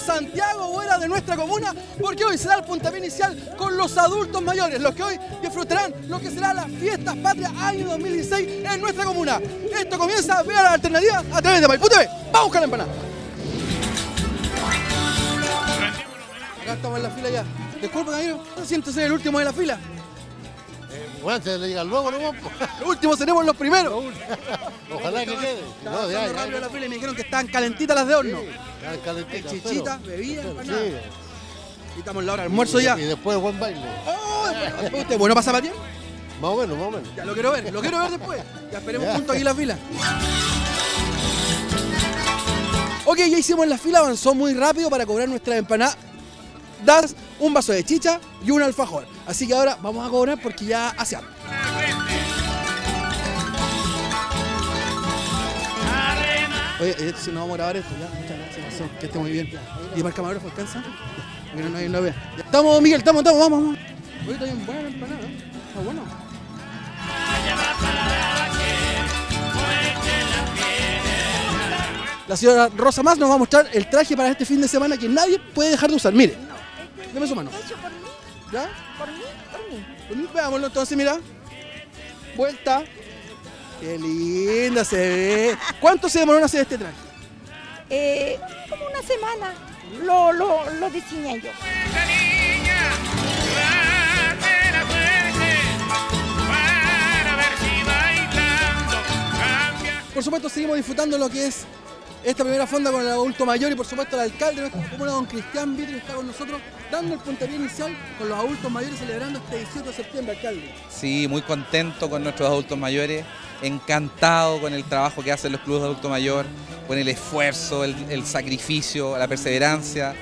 Santiago Buena de nuestra comuna, porque hoy será el puntapié inicial con los adultos mayores, los que hoy disfrutarán lo que será las fiestas patrias año 2016 en nuestra comuna. Esto comienza, vea la alternativa a través de Maipú TV. Vamos a buscar la empanada. Acá estamos en la fila ya. Disculpen, caballero, siento ser el último de la fila. Bueno, se le diga luego, ¿no? Los últimos seremos los primeros. Ojalá que quede. No, rápido la fila y me dijeron que estaban calentitas las de horno. Ya, calentita, Chichita, pero- bebida, pero- empanada. sí. Y estamos en la hora del almuerzo ya. Y después buen baile. Oh, ¿Usted bueno para zapatear? Más o menos, más o menos. Ya lo quiero ver, lo quiero ver después. Ya esperemos Ya. juntos aquí en la fila. Ok, ya hicimos la fila, avanzó muy rápido para cobrar nuestra empanada. Das un vaso de chicha y un alfajor. Así que ahora vamos a cobrar porque ya hace hambre. Oye, eh, si no vamos a grabar esto, ya, muchas gracias, que esté muy bien. ¿Y para el camarógrafo alcanza? Mira, no una vea. Estamos, Miguel, estamos, estamos, vamos, vamos. Oye, está bien buena empanada, ¿eh? Está bueno. La señora Rosa Más nos va a mostrar el traje para este fin de semana que nadie puede dejar de usar. Mire, deme su mano. hecho por mí, ¿Ya? por mí, por mí. Pues Veámoslo entonces, mira. Vuelta. Qué linda se ve. ¿Cuánto se demoró en hacer este traje? Eh, como una semana lo, lo, lo diseñé yo. Por supuesto, seguimos disfrutando lo que es esta primera fonda con el adulto mayor y por supuesto el alcalde de nuestra comuna, don Cristian Vitri, está con nosotros dando el puntapié inicial con los adultos mayores celebrando este 18 de septiembre, alcalde. Sí, muy contento con nuestros adultos mayores, encantado con el trabajo que hacen los clubes de adulto mayor, con el esfuerzo, el, el sacrificio, la perseverancia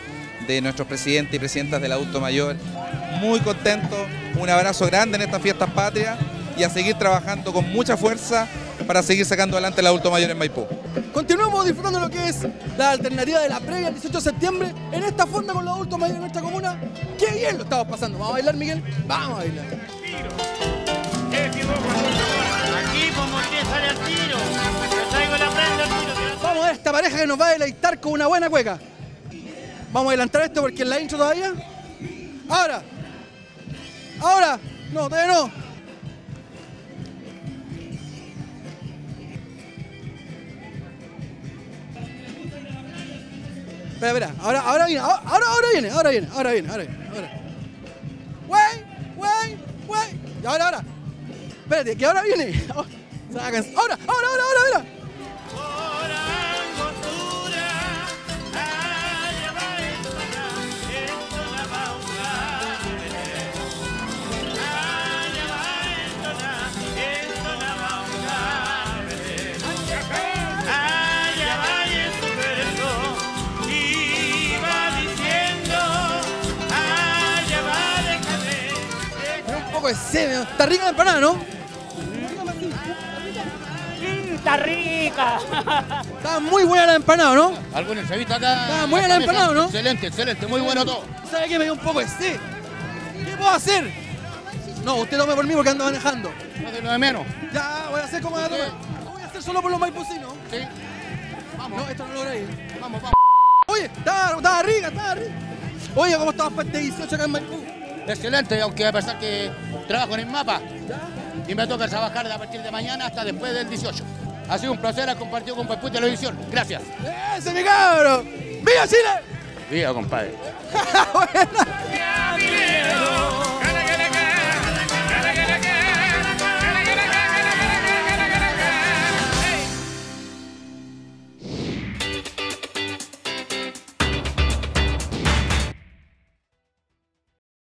de nuestros presidentes y presidentas del adulto mayor. Muy contento, un abrazo grande en estas fiestas patrias y a seguir trabajando con mucha fuerza para seguir sacando adelante el adulto mayor en Maipú. Continuamos disfrutando lo que es la alternativa de la previa al 18 de septiembre en esta fonda con los adultos mayores de nuestra comuna. ¡Qué bien lo estamos pasando! ¿Vamos a bailar, Miguel? ¡Vamos a bailar! Vamos a esta pareja que nos va a deleitar con una buena cueca. Vamos a adelantar esto porque en la intro todavía. Ahora. Ahora. No, todavía no. Espera, espera. Ahora, ahora viene. Ahora, ahora, viene. Ahora viene. Ahora viene. Ahora viene. Ahora. Wey, wey, wey. Y ahora, ahora. Espérate, que ahora viene. Ahora, ahora, ahora, ahora, ahora. Poco de sed, está rica la empanada, ¿no? Está rica. Está muy buena la empanada, ¿no? ¿Alguna entrevista acá? Está muy bien empanado, ¿no? Excelente, excelente, muy bueno todo. ¿Sabe qué? Me dio un poco de sed. ¿Qué puedo hacer? No, usted tome por mí porque ando manejando. No de lo de menos. Ya, voy a hacer como voy a tomar. Lo voy a hacer solo por los maipucinos. Sí. Vamos, No, esto no lo logra ir. vamos, vamos. Oye, está, está rica, está rica. Oye, ¿cómo estamos para este 18 acá en Maipú? Excelente, aunque a pesar que trabajo en el mapa y me toca trabajar a partir de mañana hasta después del 18. Ha sido un placer haber compartido con Maipú Televisión. Gracias. ¡Ese mi cabro! ¡Viva Chile! Viva, compadre.